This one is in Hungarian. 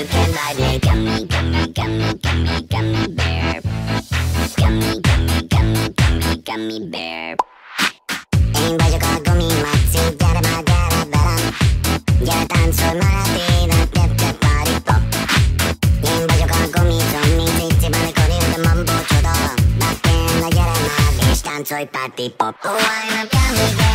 you can ride me. Gummy, gummy, gummy, gummy, gummy bear. Gummy, gummy, gummy, gummy, gummy bear. Én vagyok a gumimaci, gyere már, gyere velem. Gyere táncolj maradénak, tep tep party pop. Én vagyok a a már, táncolj party pop. Oh, I'm a gummy bear.